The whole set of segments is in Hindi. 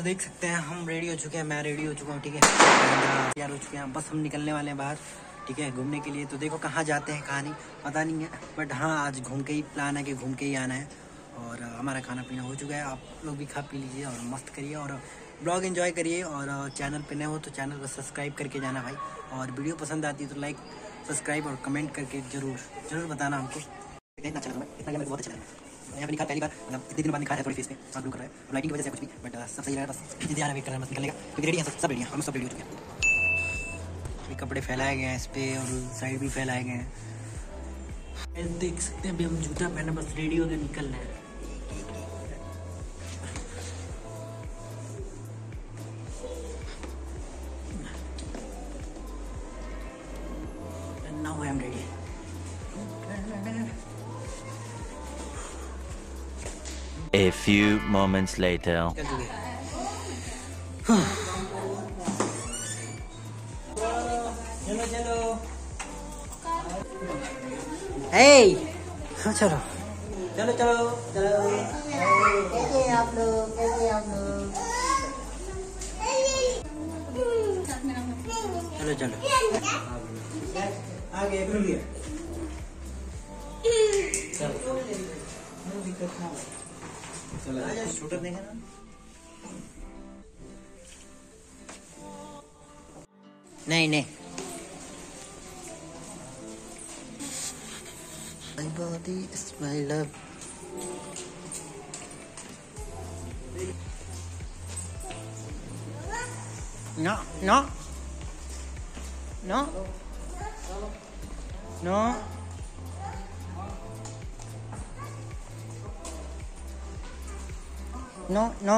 तो देख सकते हैं हम रेडी हो चुके हैं मैं रेडी हो चुका हूँ ठीक है? Uh, तैयार हो चुके हैं बस हम निकलने वाले हैं बाहर ठीक है घूमने के लिए। तो देखो कहाँ जाते हैं कहाँ नहीं पता नहीं है बट हाँ आज घूम के ही प्लान है कि घूम के ही आना है। और uh, हमारा खाना पीना हो चुका है आप लोग भी खा पी लीजिए और मस्त करिए और ब्लॉग एंजॉय करिए। और चैनल पे नए हो तो चैनल को सब्सक्राइब करके जाना भाई। और वीडियो पसंद आती है तो लाइक सब्सक्राइब और कमेंट करके ज़रूर ज़रूर बताना हमको। इतना अच्छा लगा इतना बहुत अच्छा लगा। पहली बार मतलब इतने दिन बाद निकाल थोड़ी फेस पे ग्लू कर रहा है। लाइटिंग की वजह से कुछ भी बट सब सही रहा है बस वेट कर रहा है बस निकलेगा। क्योंकि रेडी है सब रेडी है, हम सब रेडी हो चुके हैं। कपड़े फैलाए गए हैं इस पे और साइड भी फैलाए गए हैं। देख सकते हैं, अभी हम जूता पहने, बस रेडी होकर निकल रहे है। A few moments later. चल चुके चलो चलो Hey! हाँ, चलो चलो चलो चलो कैसे हैं आप लोग कैसे हैं आप लोग चलो चलो आगे भूल गया चलो दिक्कत ना चलो शूटर देंगे ना नहीं नहीं My body is my love. No, no. No. No. No, no.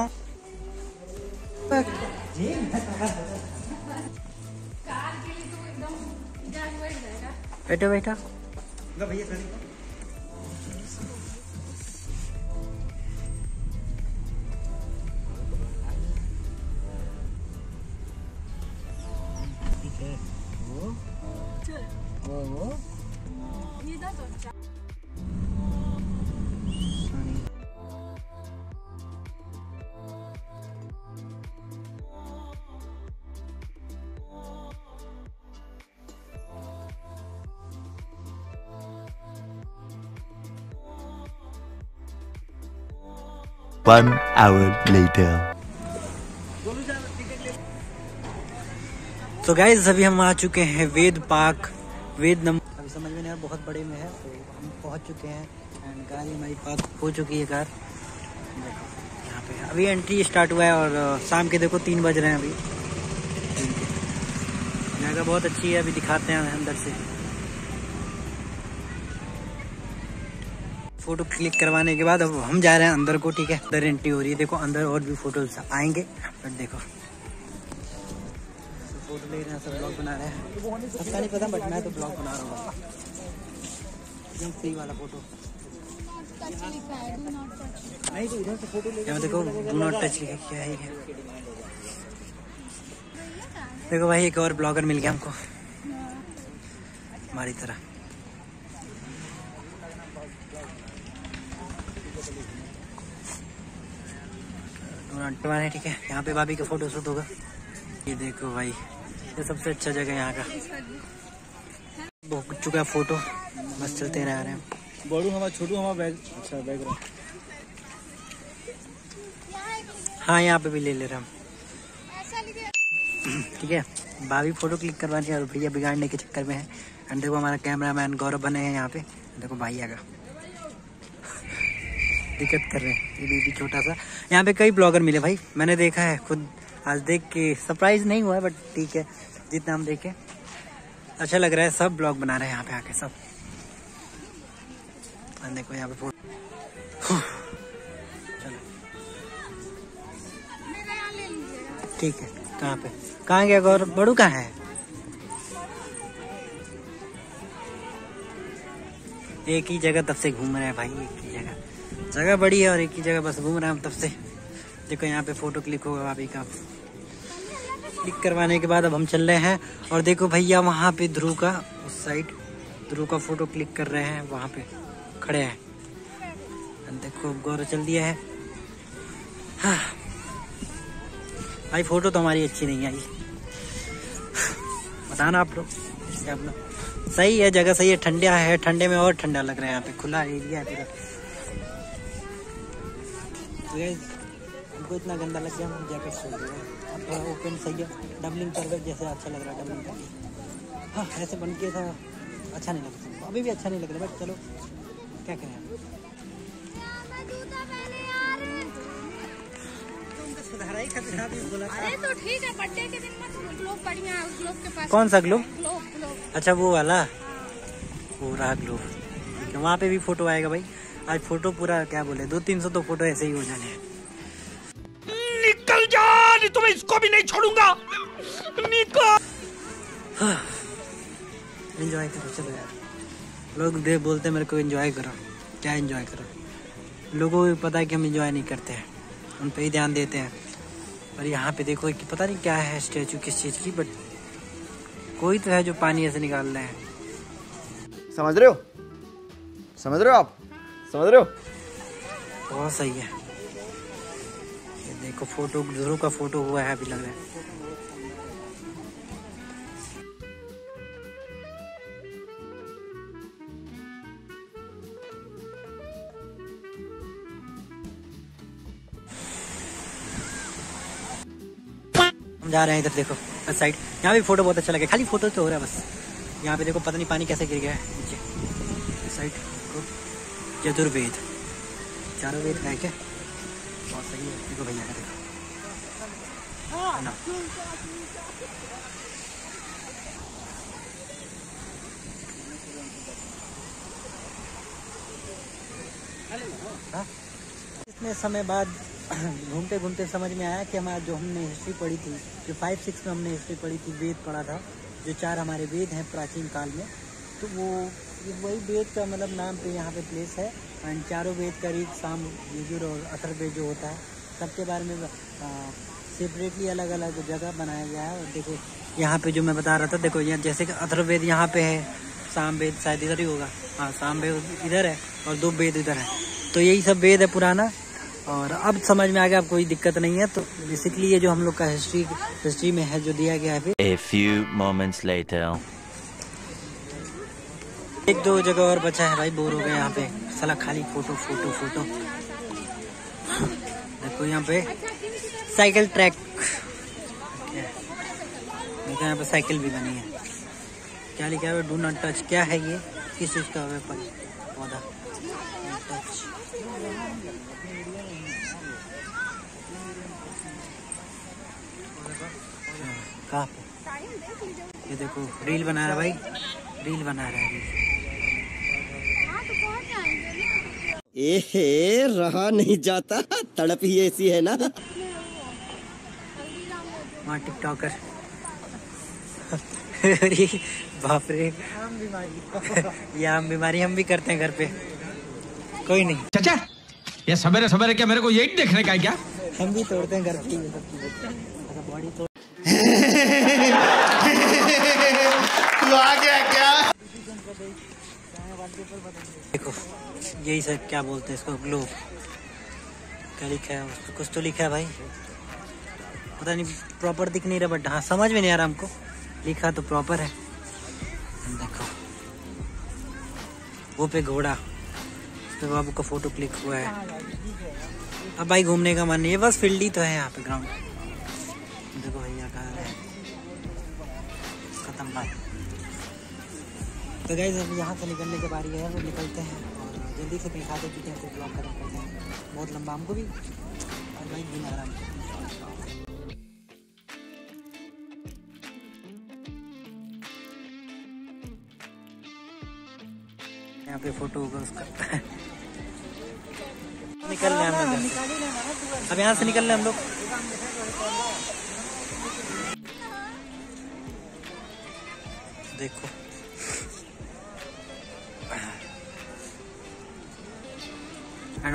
बैठो बैठो। ठीक One hour later. तो गाइज़ अभी हम आ चुके हैं वेद पार्क वेद नंबर अभी समझ में नहीं बहुत बड़े में है तो हम पहुँच चुके हैं एंड गाड़ी हमारी पार्क हो चुकी है कार यहाँ पे अभी एंट्री स्टार्ट हुआ है, और शाम के देखो तीन बज रहे हैं अभी। जगह बहुत अच्छी है, अभी दिखाते हैं अंदर से। फ़ोटो क्लिक करवाने के बाद अब हम जा रहे हैं अंदर को ठीक है? अंदर एंट्री हो रही है। देखो अंदर और भी फ़ोटोज़ आएँगे। बट देखो। फ़ोटो ले रहे हैं सब ब्लॉग बना रहे हैं। सबका नहीं पता बट मैं तो ब्लॉग बना रहा हूँ। एकदम फ्री वाला फ़ोटो नहीं तो इधर से फ़ोटो ले देखो डू नॉट टच लिखा क्या है देखो भाई एक और ब्लॉगर मिल गया हमको। हमारी तरह। डोनाल्ड वाले ठीक है? यहाँ पे भाभी का फ़ोटो शूट होगा। ये देखो भाई ये सबसे अच्छा जगह यहाँ का। बहुत चुका है फ़ोटो बस चलते रह रहे हैं बड़ू हमारा छोटू हमारा बैग अच्छा बैकग्राउंड हाँ यहाँ पे भी ले ले रहे हम। ठीक है? भाभी फ़ोटो क्लिक करवा रही है और भैया बिगाड़ने के चक्कर में है। एंड देखो हमारा कैमरा मैन गौरव बने हैं यहाँ पे। देखो भाई आगा दिक्कत कर रहे हैं। ये बेबी छोटा सा। यहाँ पे कई ब्लॉगर मिले भाई। मैंने देखा है खुद। आज देख के सरप्राइज़ नहीं हुआ है बट ठीक है। जितना हम देखे। अच्छा लग रहा है, सब ब्लॉग बना रहे हैं यहाँ पे आके, सब। देखो यहाँ पे फ़ोटो ठीक है, कहाँ पे? कहाँ गया गौरव बड़ू कहाँ है? एक ही जगह तब से घूम रहे हैं भाई, एक ही जगह। जगह बड़ी है और एक ही जगह बस घूम रहे हैं हम तब से। देखो यहाँ पे फ़ोटो क्लिक होगा भाभी का। क्लिक करवाने के बाद अब हम चल रहे हैं और देखो भैया वहाँ पे ध्रुव का, उस साइड ध्रुव का फ़ोटो क्लिक कर रहे हैं, वहाँ पे खड़े हैं। देखो गौरव चल दिया है। हाँ। भाई फ़ोटो तो हमारी अच्छी नहीं आई। बताना आप लोग सही है, जगह सही है ठंडा है, ठंडे में और ठंडा लग रहा है यहाँ पे, खुला एरिया है पूरा। Guys, हमको इतना गंदा लग गया हम जैकेट छोड़ दिया अब थोड़ा ओपन सही है। डबलिंग कर जैसे अच्छा लग रहा है डबलिंग करके। हाँ ऐसे बन के था अच्छा नहीं लग रहा। अभी भी अच्छा नहीं लग रहा बट चलो क्या करें। अरे तो ठीक है बर्थडे के दिन मत ग्लोब बढ़िया ग्लोब के पास। कौन सा ग्लोब ग्लोब ग्लोब अच्छा वो वाला? वो रहा ग्लोब वहाँ पे भी फ़ोटो आएगा भाई। आज फ़ोटो पूरा क्या बोले? दो तीन सौ तो फ़ोटो ऐसे ही हो जाने निकल जा नहीं तो मैं इसको भी नहीं छोड़ूँगा। निकल। एंजॉय करो चलो यार। लोग दे बोलते मेरे को एंजॉय करो। क्या एंजॉय करो? लोगों को भी पता है कि हम एंजॉय नहीं करते हैं। उन पे ही ध्यान देते हैं। और यहाँ पे देखो कि पता नहीं क्या है स्टेचू किस चीज़ की बट कोई तो है जो पानी ऐसे निकाल रहे हैं। समझ रहे हो? समझ रहे हो आप? समझ रहे हो? बहुत सही है। ये देखो, फ़ोटो ध्रुव का फ़ोटो हुआ है अभी लग रहा है। जा रहे हैं इधर, देखो साइड यहाँ भी फ़ोटो बहुत अच्छा लगे। खाली फ़ोटो तो हो रहा है बस। यहाँ पे देखो, पता नहीं पानी कैसे गिर गया है नीचे। साइड चतुर्वेद। चारों वेद है क्या? बहुत सही है। देखो भैया का देखो। है। ना? हाँ? इतने समय बाद घूमते घूमते समझ में आया कि हमारा जो हमने हिस्ट्री पढ़ी थी जो फाइव सिक्स में हमने हिस्ट्री पढ़ी थी वेद पढ़ा था जो चार हमारे वेद हैं प्राचीन काल में तो वो वही वेद का मतलब नाम पे यहाँ पे प्लेस है। एंड चारों वेद का ऋग साम, यजुर और अथर्ववेद जो होता है, सबके बारे में सेपरेटली अलग अलग जगह बनाया गया है। और देखो, यहाँ पे जो मैं बता रहा था, देखो, यहाँ जैसे कि अथर्ववेद यहाँ पे है शाम वेद शायद इधर ही होगा। हाँ शाम वेद इधर है और दो वेद इधर है। तो यही सब वेद है पुराना। और अब समझ में आ गया, अब कोई दिक्कत नहीं है। तो बेसिकली ये जो हम लोग का हिस्ट्री हिस्ट्री में है, जो दिया गया है A few moments later. एक दो जगह और बचा है भाई, बोर हो गए यहाँ पे। साला खाली फ़ोटो फ़ोटो फ़ोटो देखो यहाँ पे। Cycle track. देखो यहाँ पे साइकिल भी बनी है। क्या लिखा है? Do not touch. क्या है ये? किस चीज़ का पौधा। ये देखो रील बना रहा भाई। रील बना रहा है रील हाँ तो पहुँच जाएँगे ना ए रहा नहीं जाता। तड़प ही ऐसी है ना। वहाँ टिकटॉकर। अरे बाप रे। ये आम बीमारी हम भी करते हैं घर पे। कोई नहीं। चाचा ये सवेरे सवेरे क्या मेरे को यही देखने का है क्या? हम भी तोड़ते हैं घर पे। ये सब चीज़ें अच्छा बॉडी तोड़ देखो, यही सब क्या बोलते हैं इसको, ग्लोब। क्या लिखा है उस पे कुछ तो लिखा है भाई। पता नहीं प्रॉपर दिख नहीं रहा बट हाँ समझ में नहीं आ रहा हमको। लिखा तो प्रॉपर है। देखो। वो पे घोड़ा। पे बाबू का फ़ोटो क्लिक हुआ है। अब भाई घूमने का मन नहीं है, बस फ़ील्ड ही तो है यहाँ पे ग्राउंड देखो भैया कहा है। खत्म बात। तो गई अब यहाँ से निकलने के बारी है, वो निकलते हैं और जल्दी से कहीं खाते पीते हैं फिर ब्लॉग खत्म करते हैं। बहुत लंबा, हमको भी। और भाई, दिन आराम यहाँ पे फ़ोटो होगा उसका। निकल रहे हैं हम लोग अब यहाँ से निकल रहे हम लोग। देखो।